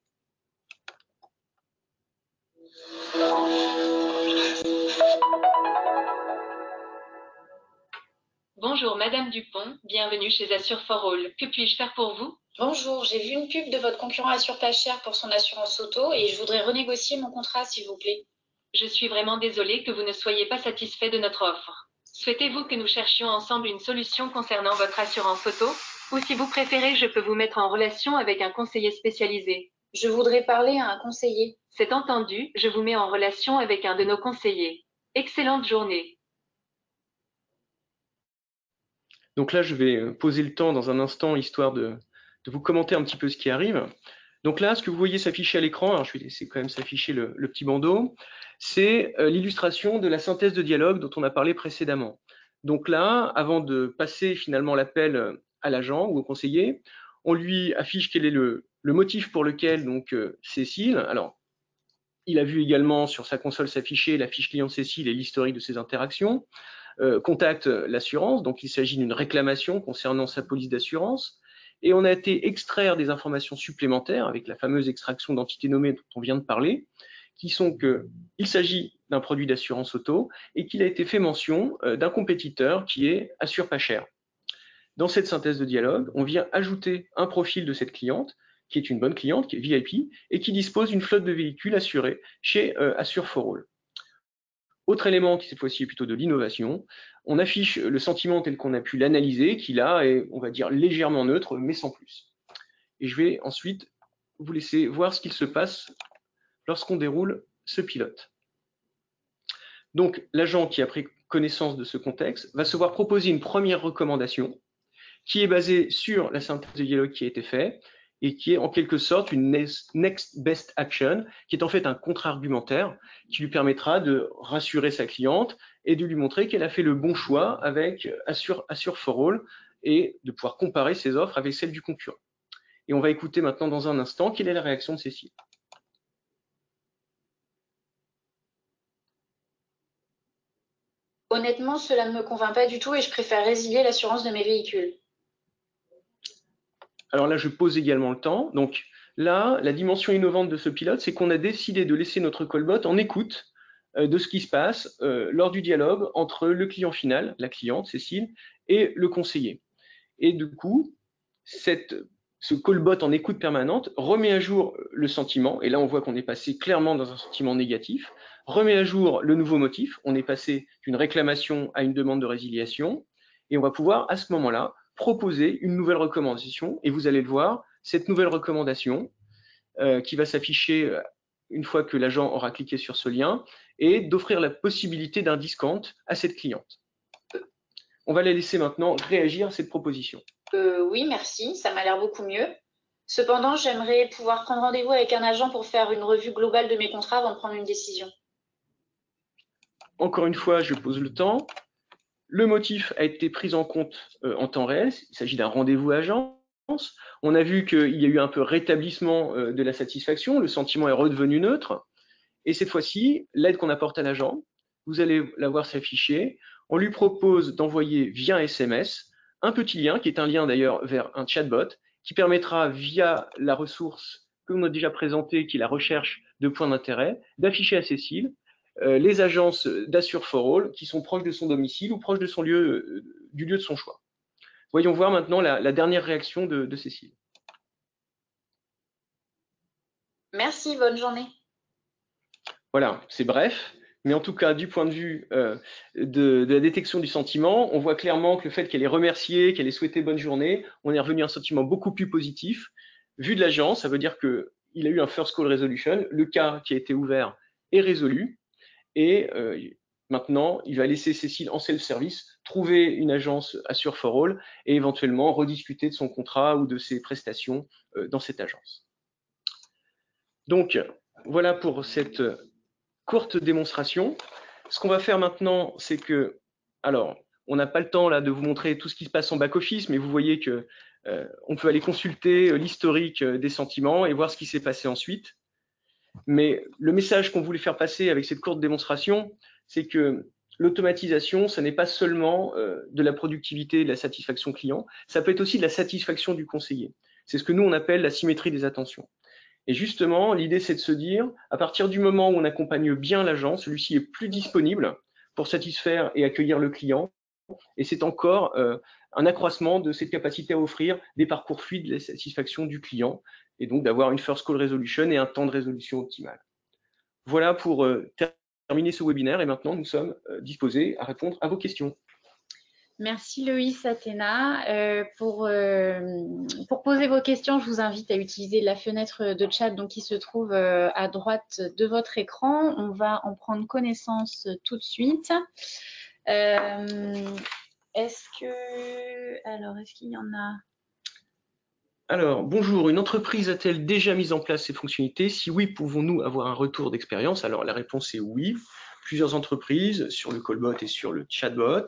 Bonjour Madame Dupont, bienvenue chez Assure for All. Que puis-je faire pour vous? Bonjour, j'ai vu une pub de votre concurrent Assure pas cher pour son assurance auto et je voudrais renégocier mon contrat s'il vous plaît. Je suis vraiment désolée que vous ne soyez pas satisfait de notre offre. Souhaitez-vous que nous cherchions ensemble une solution concernant votre assurance auto? Ou si vous préférez, je peux vous mettre en relation avec un conseiller spécialisé? Je voudrais parler à un conseiller. C'est entendu, je vous mets en relation avec un de nos conseillers. Excellente journée. Donc là, je vais poser le temps dans un instant, histoire de, de vous commenter un petit peu ce qui arrive. Donc là, ce que vous voyez s'afficher à l'écran, je vais quand même s'afficher le, petit bandeau, c'est euh, l'illustration de la synthèse de dialogue dont on a parlé précédemment. Donc là, avant de passer finalement l'appel à l'agent ou au conseiller, on lui affiche quel est le, motif pour lequel donc euh, Cécile, alors il a vu également sur sa console s'afficher la fiche client Cécile et l'historique de ses interactions, euh, contacte l'assurance, donc il s'agit d'une réclamation concernant sa police d'assurance, et on a été extraire des informations supplémentaires avec la fameuse extraction d'entités nommées dont on vient de parler, qui sont qu'il s'agit d'un produit d'assurance auto et qu'il a été fait mention euh, d'un compétiteur qui est Assure pas cher. Dans cette synthèse de dialogue, on vient ajouter un profil de cette cliente, qui est une bonne cliente, qui est VIP, et qui dispose d'une flotte de véhicules assurés chez euh, Assure for All. Autre élément qui cette fois-ci est plutôt de l'innovation, on affiche le sentiment tel qu'on a pu l'analyser, qui là est, on va dire, légèrement neutre, mais sans plus. Et je vais ensuite vous laisser voir ce qu'il se passe lorsqu'on déroule ce pilote. Donc, l'agent qui a pris connaissance de ce contexte va se voir proposer une première recommandation qui est basée sur la synthèse de dialogue qui a été faite et qui est en quelque sorte une next best action, qui est en fait un contre-argumentaire qui lui permettra de rassurer sa cliente et de lui montrer qu'elle a fait le bon choix avec Assure, for All et de pouvoir comparer ses offres avec celles du concurrent. Et on va écouter maintenant dans un instant quelle est la réaction de Cécile. Honnêtement, cela ne me convainc pas du tout et je préfère résilier l'assurance de mes véhicules. Alors là, je pose également le temps. Donc là, la dimension innovante de ce pilote, c'est qu'on a décidé de laisser notre callbot en écoute euh, de ce qui se passe euh, lors du dialogue entre le client final, la cliente, Cécile, et le conseiller. Et du coup, cette, ce callbot en écoute permanente remet à jour le sentiment, et là on voit qu'on est passé clairement dans un sentiment négatif, remet à jour le nouveau motif, on est passé d'une réclamation à une demande de résiliation, et on va pouvoir à ce moment-là proposer une nouvelle recommandation. Et vous allez le voir, cette nouvelle recommandation euh, qui va s'afficher euh, une fois que l'agent aura cliqué sur ce lien et d'offrir la possibilité d'un discount à cette cliente. On va la laisser maintenant réagir à cette proposition. Euh, oui, merci, ça m'a l'air beaucoup mieux. Cependant, j'aimerais pouvoir prendre rendez-vous avec un agent pour faire une revue globale de mes contrats avant de prendre une décision. Encore une fois, je pose le temps. Le motif a été pris en compte euh, en temps réel. Il s'agit d'un rendez-vous agence. On a vu qu'il y a eu un peu rétablissement euh, de la satisfaction. Le sentiment est redevenu neutre. Et cette fois-ci, l'aide qu'on apporte à l'agent, vous allez la voir s'afficher. On lui propose d'envoyer via SMS un petit lien, qui est un lien d'ailleurs vers un chatbot, qui permettra via la ressource que l'on a déjà présentée, qui est la recherche de points d'intérêt, d'afficher à Cécile les agences d'Assure for All qui sont proches de son domicile ou proches de son lieu, euh, du lieu de son choix. Voyons voir maintenant la, la dernière réaction de, de, Cécile. Merci, bonne journée. Voilà, c'est bref, mais en tout cas, du point de vue euh, de, de, la détection du sentiment, on voit clairement que le fait qu'elle ait remercié, qu'elle ait souhaité bonne journée, on est revenu à un sentiment beaucoup plus positif. Vu de l'agence, ça veut dire qu'il a eu un first call resolution, le cas qui a été ouvert est résolu, et euh, Maintenant, il va laisser Cécile en self-service, trouver une agence Assure for All et éventuellement rediscuter de son contrat ou de ses prestations euh, dans cette agence. Donc, voilà pour cette courte démonstration. Ce qu'on va faire maintenant, c'est que, alors, on n'a pas le temps de vous montrer tout ce qui se passe en back-office, mais vous voyez que euh, on peut aller consulter l'historique des sentiments et voir ce qui s'est passé ensuite. Mais le message qu'on voulait faire passer avec cette courte démonstration, c'est que l'automatisation, ce n'est pas seulement euh, de la productivité et de la satisfaction client, ça peut être aussi de la satisfaction du conseiller. C'est ce que nous, on appelle la symétrie des attentions. Et justement, l'idée, c'est de se dire, à partir du moment où on accompagne bien l'agent, celui-ci est plus disponible pour satisfaire et accueillir le client, et c'est encore euh, un accroissement de cette capacité à offrir des parcours fluides de la satisfaction du client, et donc d'avoir une first call resolution et un temps de résolution optimal. Voilà pour euh, terminer ce webinaire et maintenant nous sommes euh, disposés à répondre à vos questions. Merci Loïs, Athéna. Euh, pour, poser vos questions, je vous invite à utiliser la fenêtre de chat donc, qui se trouve à droite de votre écran. On va en prendre connaissance tout de suite. est-ce que... Alors, est-ce qu'il y en a? Alors, bonjour, une entreprise a-t-elle déjà mis en place ces fonctionnalités? Si oui, pouvons-nous avoir un retour d'expérience? Alors, la réponse est oui. Plusieurs entreprises sur le callbot et sur le chatbot.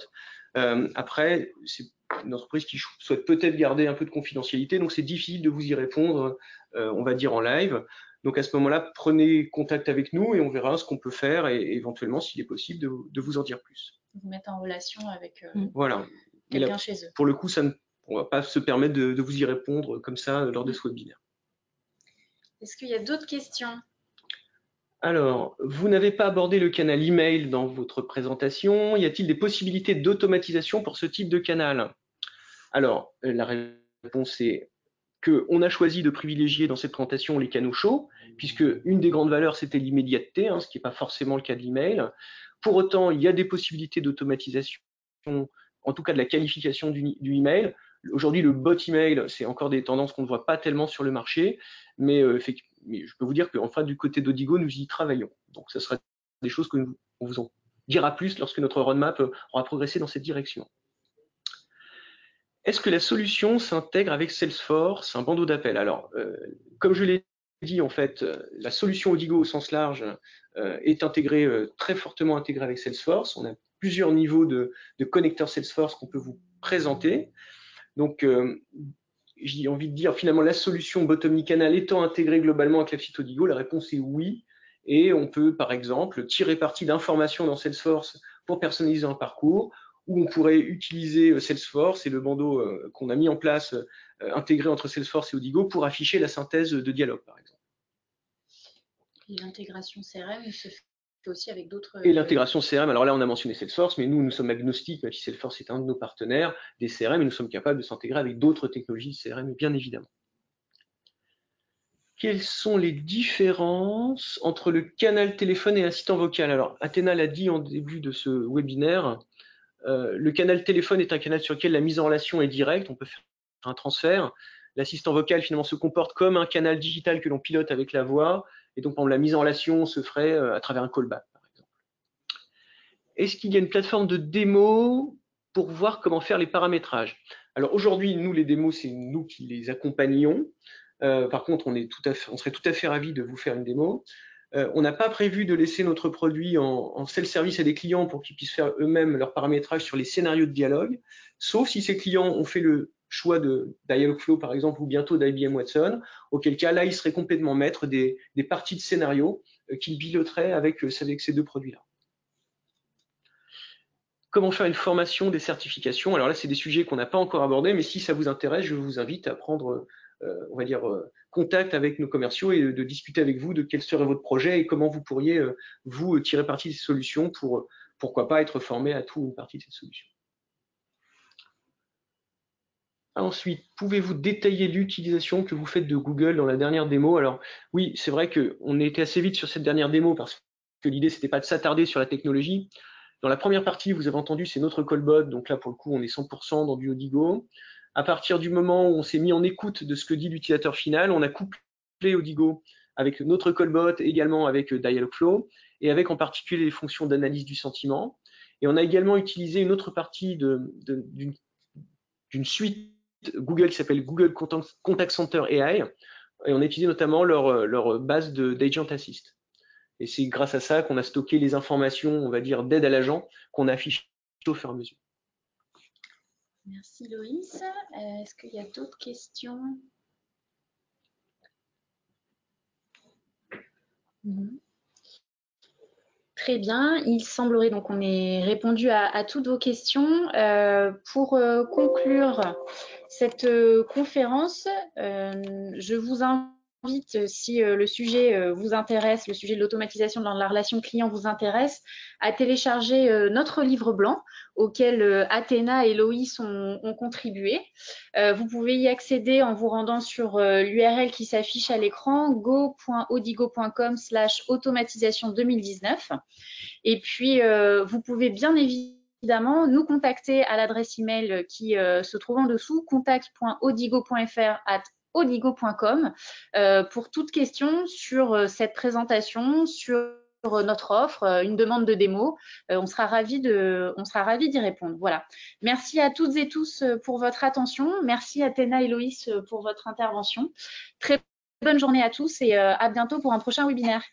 Euh, après, c'est une entreprise qui souhaite peut-être garder un peu de confidentialité, donc c'est difficile de vous y répondre, euh, on va dire en live. Donc à ce moment-là, prenez contact avec nous et on verra ce qu'on peut faire et, éventuellement, s'il est possible, de, vous en dire plus. Vous mettre en relation avec euh, voilà. quelqu'un chez eux. Pour le coup, ça ne on ne va pas se permettre de, vous y répondre comme ça lors de ce webinaire. Est-ce qu'il y a d'autres questions? Alors, vous n'avez pas abordé le canal email dans votre présentation. Y a-t-il des possibilités d'automatisation pour ce type de canal? Alors, la réponse est qu'on a choisi de privilégier dans cette présentation les canaux chauds, puisque une des grandes valeurs, c'était l'immédiateté, hein, ce qui n'est pas forcément le cas de l'email. Pour autant, il y a des possibilités d'automatisation, en tout cas de la qualification du, du email. Aujourd'hui, le bot email, c'est encore des tendances qu'on ne voit pas tellement sur le marché, mais, euh, je peux vous dire qu'enfin, du côté d'Odigo, nous y travaillons. Donc, ce sera des choses que nous, on vous en dira plus lorsque notre roadmap euh, aura progressé dans cette direction. Est-ce que la solution s'intègre avec Salesforce, un bandeau d'appel Alors, euh, comme je l'ai dit, en fait, la solution Odigo au sens large est intégrée, très fortement intégrée avec Salesforce. On a plusieurs niveaux de connecteurs Salesforce qu'on peut vous présenter. Donc, euh, j'ai envie de dire, finalement, la solution bottom canal étant intégrée globalement avec la Odigo, la réponse est oui. Et on peut, par exemple, tirer parti d'informations dans Salesforce pour personnaliser un parcours, ou on pourrait utiliser euh, Salesforce et le bandeau euh, qu'on a mis en place intégré entre Salesforce et Odigo pour afficher la synthèse de dialogue, par exemple. L'intégration CRM se fait aussi avec d'autres. Et l'intégration CRM, alors là, on a mentionné Salesforce, mais nous, nous sommes agnostiques, même si Salesforce est un de nos partenaires des CRM, et nous sommes capables de s'intégrer avec d'autres technologies CRM, bien évidemment. Quelles sont les différences entre le canal téléphone et l'assistant vocal? Alors, Athéna l'a dit en début de ce webinaire, euh, le canal téléphone est un canal sur lequel la mise en relation est directe, on peut faire un transfert. L'assistant vocal, finalement, se comporte comme un canal digital que l'on pilote avec la voix, et donc, la mise en relation se ferait euh, à travers un callback, par exemple. Est-ce qu'il y a une plateforme de démo pour voir comment faire les paramétrages? Alors aujourd'hui, nous, les démos, c'est nous qui les accompagnons. Euh, par contre, on, serait tout à fait ravis de vous faire une démo. Euh, on n'a pas prévu de laisser notre produit en, en self-service à des clients pour qu'ils puissent faire eux-mêmes leur paramétrage sur les scénarios de dialogue, sauf si ces clients ont fait le choix de Dialogflow par exemple ou bientôt d'IBM Watson, auquel cas là il serait complètement maître des, parties de scénario euh, qu'il piloterait avec, euh, avec ces deux produits-là. Comment faire une formation des certifications? Alors là, c'est des sujets qu'on n'a pas encore abordés, mais si ça vous intéresse, je vous invite à prendre, euh, on va dire, contact avec nos commerciaux et de, discuter avec vous de quel serait votre projet et comment vous pourriez, vous, tirer parti de ces solutions pour, pourquoi pas, être formé à tout une partie de ces solutions. Ensuite, pouvez-vous détailler l'utilisation que vous faites de Google dans la dernière démo? Alors oui, c'est vrai qu'on était assez vite sur cette dernière démo parce que l'idée, c'était pas de s'attarder sur la technologie. Dans la première partie, vous avez entendu, c'est notre callbot, donc là, pour le coup, on est 100% dans du Odigo. À partir du moment où on s'est mis en écoute de ce que dit l'utilisateur final, on a couplé Odigo avec notre callbot, également avec Dialogflow. et avec en particulier les fonctions d'analyse du sentiment. Et on a également utilisé une autre partie d'une suite Google qui s'appelle Google Contact Center AI, et on a utilisé notamment leur, leur base d'Agent Assist. Et c'est grâce à ça qu'on a stocké les informations, on va dire, d'aide à l'agent qu'on affiche au fur et à mesure. Merci Loïs. Euh, est-ce qu'il y a d'autres questions? Très bien, il semblerait donc qu'on ait répondu à, toutes vos questions. Euh, pour euh, conclure cette conférence, je vous invite si euh, le sujet euh, vous intéresse, le sujet de l'automatisation dans la relation client vous intéresse, à télécharger euh, notre livre blanc auquel Athéna et Loïs ont, contribué. vous pouvez y accéder en vous rendant sur l'URL qui s'affiche à l'écran go.odigo.com slash automatisation 2019. Et puis, vous pouvez bien évidemment nous contacter à l'adresse email qui se trouve en dessous, contact.odigo.fr at odigo.com euh, pour toute question sur euh, cette présentation, sur notre offre, euh, une demande de démo. on sera ravis de, on sera ravis d'y répondre. Voilà. Merci à toutes et tous pour votre attention. Merci Athéna et Loïs pour votre intervention. Très bonne journée à tous et à bientôt pour un prochain webinaire.